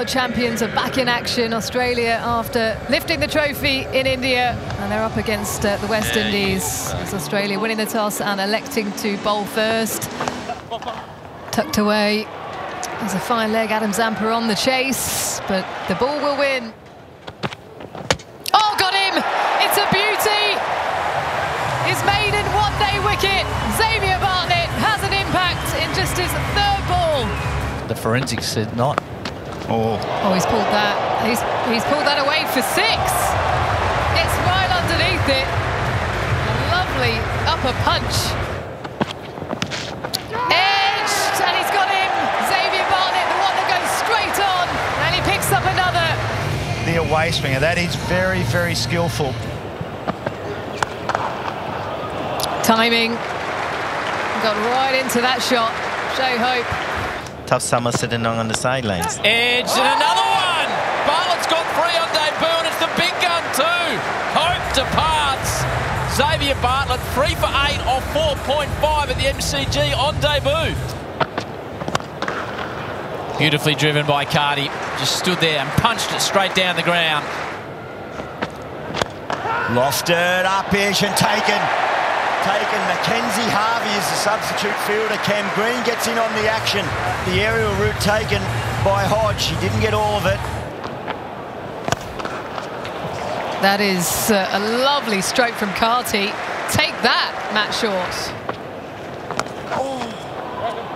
world champions are back in action. Australia after lifting the trophy in India. And they're up against uh, the West Indies. As Australia winning the toss and electing to bowl first. Tucked away. There's a fine leg, Adam Zampa on the chase. But the ball will win. Oh, got him! It's a beauty! His maiden one-day wicket. Xavier Bartlett has an impact in just his third ball. The forensics said not. Oh. Oh, he's pulled that. He's, he's pulled that away for six. Gets right underneath it. A lovely upper punch. Edged, and he's got him. Xavier Bartlett, the one that goes straight on, and he picks up another. The away swinger, that is very, very skillful. Timing. Got right into that shot. Shai Hope. Tough summer sitting on the sidelines. Edge and another one. Bartlett's got three on debut and it's the big gun too. Hope departs. Xavier Bartlett, three for eight off 4.5 at the MCG on debut. Beautifully driven by Carty. Just stood there and punched it straight down the ground. Lofted, up-ish and taken. Taken. Mackenzie Harvey is the substitute fielder. Cam Green gets in on the action. The aerial route taken by Hodge. He didn't get all of it. That is uh, a lovely stroke from Carty. Take that, Matt Short.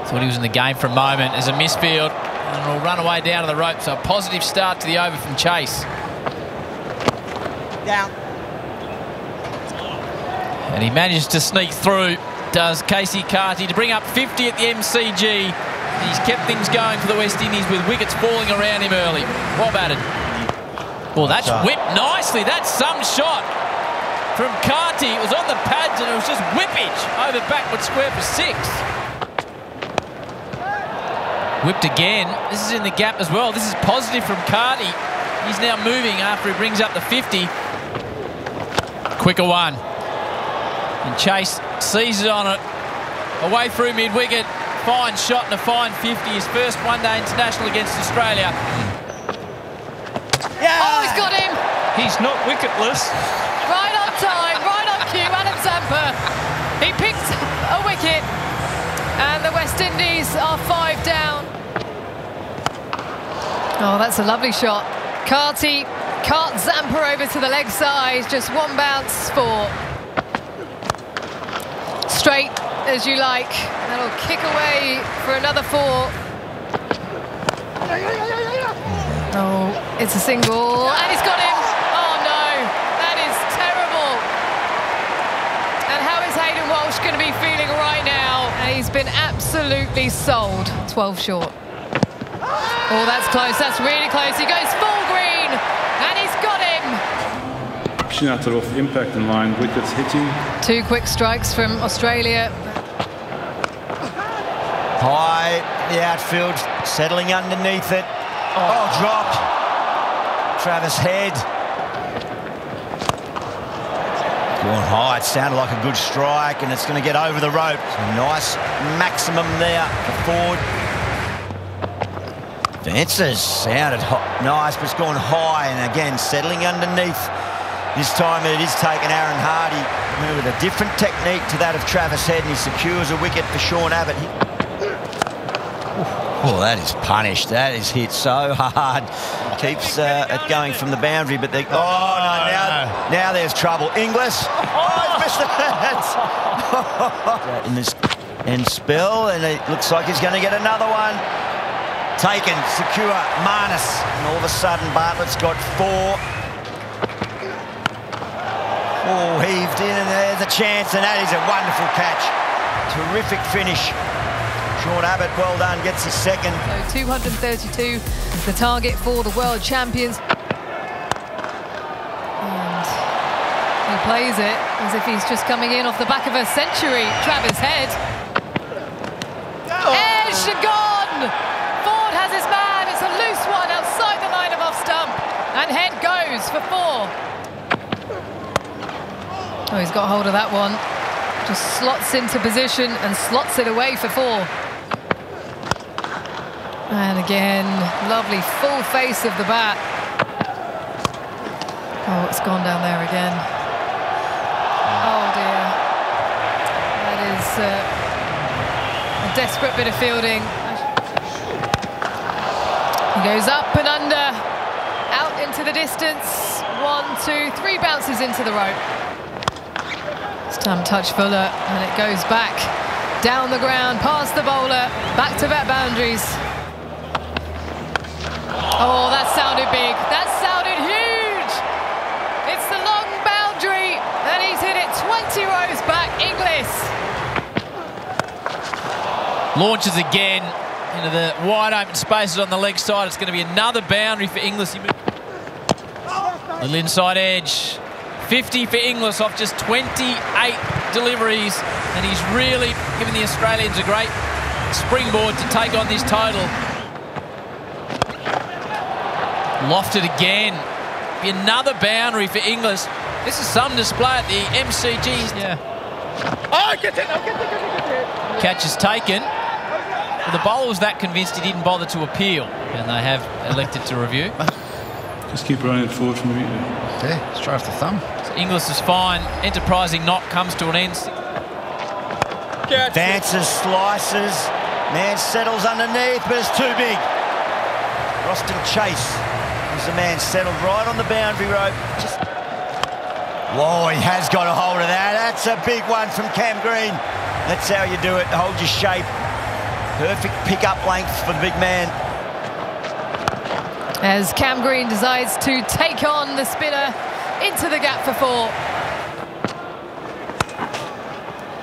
Thought he was in the game for a moment as a misfield and will run away down to the rope. So a positive start to the over from Chase. Down. And he manages to sneak through, does Keacy Carty, to bring up 50 at the MCG. He's kept things going for the West Indies with wickets falling around him early. Well batted. Well, that's whipped nicely. That's some shot from Carty. It was on the pads and it was just whippage over backward square for six. Whipped again. This is in the gap as well. This is positive from Carty. He's now moving after he brings up the 50. Quicker one. And Chase seizes on it. Away through mid-wicket. Fine shot and a fine 50. His first one-day international against Australia. Yeah. Oh, he's got him. He's not wicketless. Right on time, right on cue, Adam Zampa. He picked a wicket. And the West Indies are five down. Oh, that's a lovely shot. Carty cart Zampa over to the leg side. Just one bounce for straight as you like. That'll kick away for another four. Oh, it's a single, and he's got him. Oh no, that is terrible. And how is Hayden Walsh going to be feeling right now? He's been absolutely sold. 12 short. Oh, that's close. That's really close. He goes full green, Shinata off impact and line wickets hitting. Two quick strikes from Australia. High, the outfield, settling underneath it. Oh, oh dropped. Travis Head. Going high, it sounded like a good strike, and it's going to get over the rope. nice maximum there for Forde. Dances sounded hot. nice, but it's gone high, and again, settling underneath. This time it is taken Aaron Hardie with a different technique to that of Travis Head, and he secures a wicket for Sean Abbott. Oh, that is punished. That is hit so hard. Keeps uh, it going from the boundary, but they. Oh, no, now, now there's trouble. Inglis. Oh, missed it. In this end spell, and it looks like he's going to get another one. Taken, secure, Marnus. And all of a sudden, Bartlett's got four. Oh, heaved in, and there's a chance, and that is a wonderful catch. Terrific finish. Sean Abbott, well done, gets his second. So 232, the target for the world champions. And he plays it as if he's just coming in off the back of a century. Travis Head. Oh. Edge gone! Forde has his man. It's a loose one outside the line of off stump. And Head goes for four. Oh, he's got hold of that one. Just slots into position and slots it away for four. And again, lovely full face of the bat. Oh, it's gone down there again. Oh dear. That is uh, a desperate bit of fielding. He goes up and under, out into the distance. One, two, three bounces into the rope. Time touch Fuller, and it goes back down the ground, past the bowler, back to back boundaries. Oh, that sounded big. That sounded huge. It's the long boundary, and he's hit it 20 rows back, Inglis. Launches again into the wide open spaces on the leg side. It's going to be another boundary for Inglis. Little inside edge. 50 for Inglis off just 28 deliveries. And he's really given the Australians a great springboard to take on this total. Lofted again. Another boundary for Inglis. This is some display at the MCG. Yeah. Oh, get it, oh, get it, get it. Catch is taken. Well, the bowler was that convinced he didn't bother to appeal, and they have elected to review. Just keep running it forward from here. Yeah, straight off the thumb. So Inglis is fine. Enterprising knock comes to an end. Advances, slices. Man settles underneath, but it's too big. Roston Chase is the man settled right on the boundary rope. Just... Whoa, he has got a hold of that. That's a big one from Cam Green. That's how you do it. Hold your shape. Perfect pick-up length for the big man. As Cam Green decides to take on the spinner into the gap for four.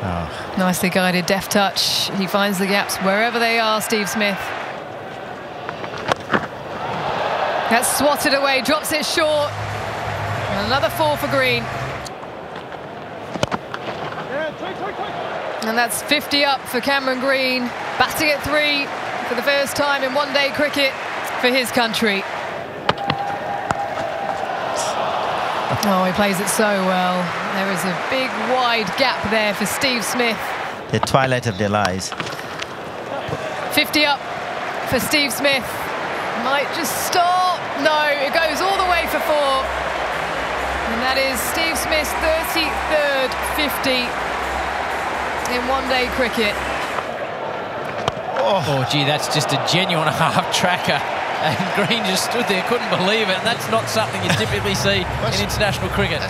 Oh. Nicely guided deft touch. He finds the gaps wherever they are, Steve Smith. That's swatted away, drops it short. Another four for Green. And that's 50 up for Cameron Green, batting at three for the first time in one-day cricket for his country. Oh, he plays it so well. There is a big, wide gap there for Steve Smith. The twilight of their lives. 50 up for Steve Smith. Might just stop. No, it goes all the way for four. And that is Steve Smith's 33rd 50 in one-day cricket. Oh, gee, that's just a genuine half tracker. And Green just stood there, couldn't believe it. And that's not something you typically see in international cricket.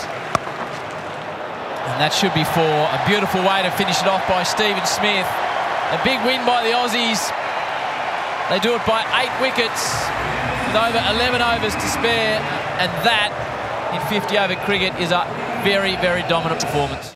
And that should be for a beautiful way to finish it off by Stephen Smith. A big win by the Aussies. They do it by eight wickets with over 11 overs to spare. And that, in 50 over cricket, is a very, very dominant performance.